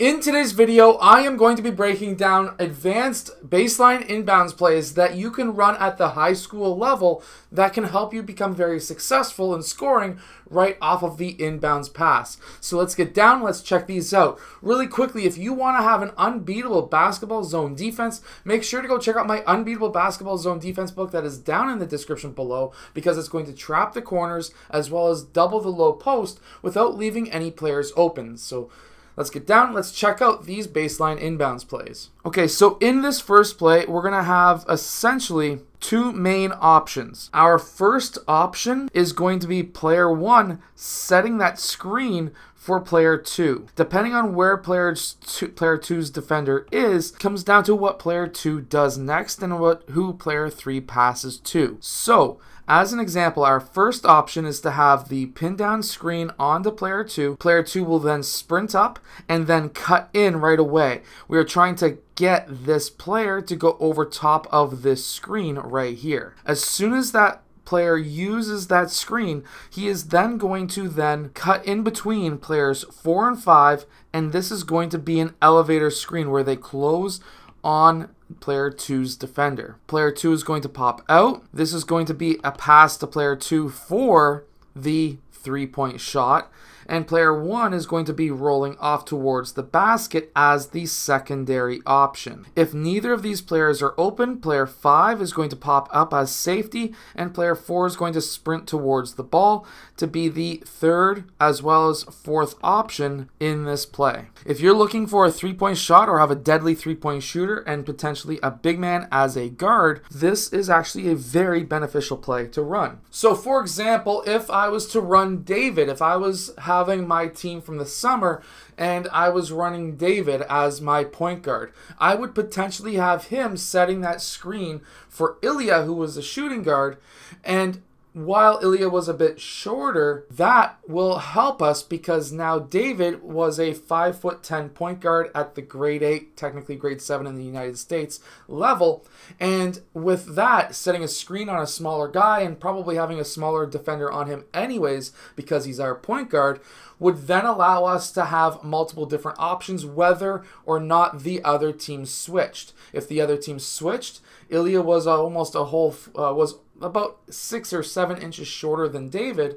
In today's video, I am going to be breaking down advanced baseline inbounds plays that you can run at the high school level that can help you become very successful in scoring right off of the inbounds pass. So let's get down, let's check these out. Really quickly, if you want to have an unbeatable basketball zone defense, make sure to go check out my unbeatable basketball zone defense book that is down in the description below because it's going to trap the corners as well as double the low post without leaving any players open. So Let's get down. Let's check out these baseline inbounds plays. Okay, so in this first play, we're going to have essentially two main options. Our first option is going to be player one setting that screen for player two. Depending on where player, two, player two's defender is, comes down to what player two does next and what who player three passes to. So as an example, our first option is to have the pin down screen on onto player 2. Player 2 will then sprint up and then cut in right away. We are trying to get this player to go over top of this screen right here. As soon as that player uses that screen, he is then going to then cut in between players 4 and 5 and this is going to be an elevator screen where they close on player 2's defender. Player 2 is going to pop out. This is going to be a pass to player 2 for the three point shot and player 1 is going to be rolling off towards the basket as the secondary option. If neither of these players are open, player 5 is going to pop up as safety, and player 4 is going to sprint towards the ball to be the third as well as fourth option in this play. If you're looking for a three point shot or have a deadly three point shooter and potentially a big man as a guard, this is actually a very beneficial play to run. So, for example, if I was to run David, if I was having my team from the summer and I was running David as my point guard. I would potentially have him setting that screen for Ilya, who was a shooting guard, and while Ilya was a bit shorter, that will help us because now David was a 5 foot 10 point guard at the grade 8, technically grade 7 in the United States level. And with that, setting a screen on a smaller guy and probably having a smaller defender on him, anyways, because he's our point guard, would then allow us to have multiple different options whether or not the other team switched. If the other team switched, Ilya was almost a whole uh, was about six or seven inches shorter than David.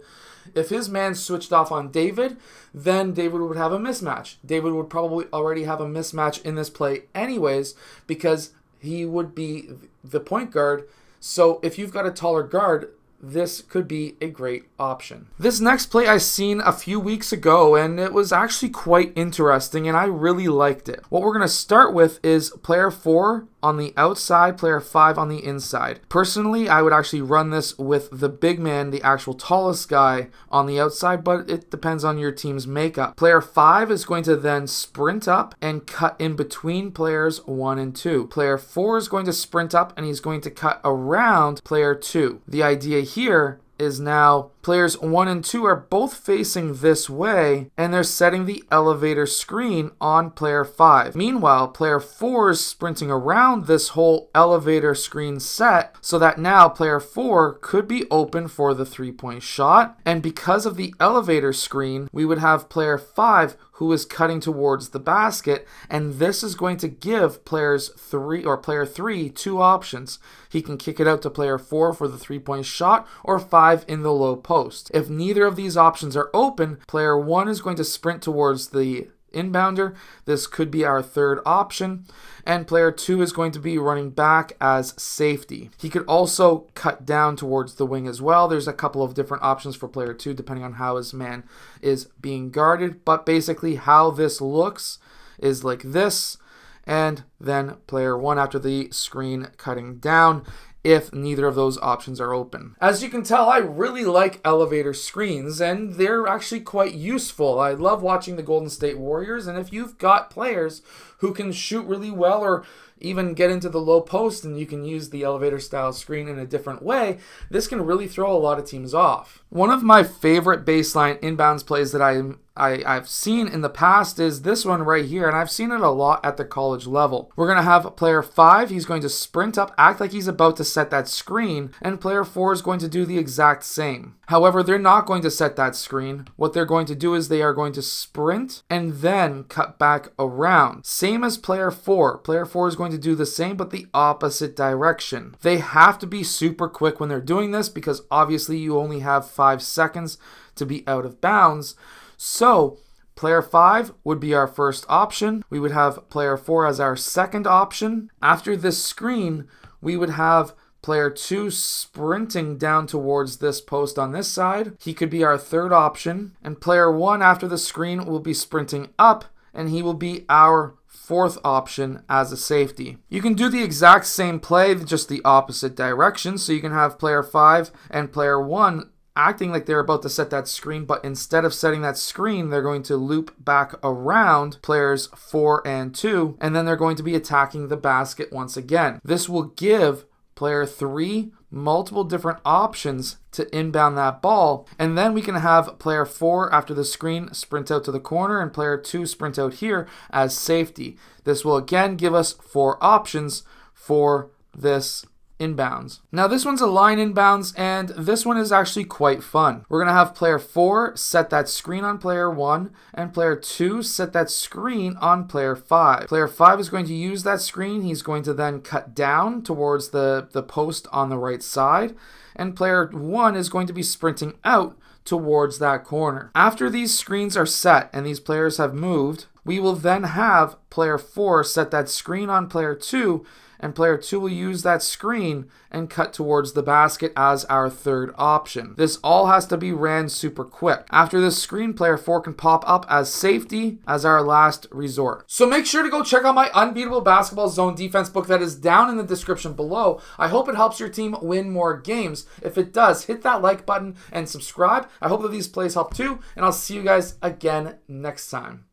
If his man switched off on David, then David would have a mismatch. David would probably already have a mismatch in this play, anyways, because he would be the point guard. So if you've got a taller guard, this could be a great option. This next play I seen a few weeks ago and it was actually quite interesting and I really liked it. What we're going to start with is player 4 on the outside, player 5 on the inside. Personally, I would actually run this with the big man, the actual tallest guy on the outside, but it depends on your team's makeup. Player 5 is going to then sprint up and cut in between players 1 and 2. Player 4 is going to sprint up and he's going to cut around player 2. The idea here is now players 1 and 2 are both facing this way and they're setting the elevator screen on player 5. Meanwhile, player 4 is sprinting around this whole elevator screen set so that now player 4 could be open for the three point shot. And because of the elevator screen, we would have player 5 who is cutting towards the basket, and this is going to give players three or player three two options. He can kick it out to player four for the three point shot or five in the low post. If neither of these options are open, player one is going to sprint towards the inbounder. This could be our third option. And player two is going to be running back as safety. He could also cut down towards the wing as well. There's a couple of different options for player two depending on how his man is being guarded. But basically, how this looks is like this. And then player one after the screen cutting down if neither of those options are open. As you can tell, I really like elevator screens and they're actually quite useful. I love watching the Golden State Warriors and if you've got players who can shoot really well or even get into the low post and you can use the elevator style screen in a different way, this can really throw a lot of teams off. One of my favorite baseline inbounds plays that I I, I've seen in the past is this one right here, and I've seen it a lot at the college level. We're going to have player five, he's going to sprint up, act like he's about to set that screen, and player four is going to do the exact same. However, they're not going to set that screen. What they're going to do is they are going to sprint and then cut back around. Same as player four. Player four is going to do the same, but the opposite direction. They have to be super quick when they're doing this because obviously you only have five seconds to be out of bounds. So, Player 5 would be our first option. We would have player 4 as our second option. After this screen, we would have player 2 sprinting down towards this post on this side. He could be our third option. And player 1 after the screen will be sprinting up and he will be our fourth option as a safety. You can do the exact same play, just the opposite direction. So you can have player 5 and player 1 acting like they're about to set that screen, but instead of setting that screen, they're going to loop back around players 4 and 2, and then they're going to be attacking the basket once again. This will give player 3 multiple different options to inbound that ball. And then we can have player four after the screen sprint out to the corner and player two sprint out here as safety. This will again give us four options for this inbounds. Now this one's a line inbounds and this one is actually quite fun. We're to have player 4 set that screen on player 1 and player 2 set that screen on player 5. Player 5 is going to use that screen. He's going to then cut down towards the, the post on the right side and player 1 is going to be sprinting out towards that corner. After these screens are set and these players have moved, we will then have player 4 set that screen on player 2 and player 2 will use that screen and cut towards the basket as our third option. This all has to be ran super quick. After this screen, player 4 can pop up as safety as our last resort. So make sure to go check out my Unbeatable Basketball Zone Defense book that is down in the description below. I hope it helps your team win more games. If it does, hit that like button and subscribe. I hope that these plays help too, and I'll see you guys again next time.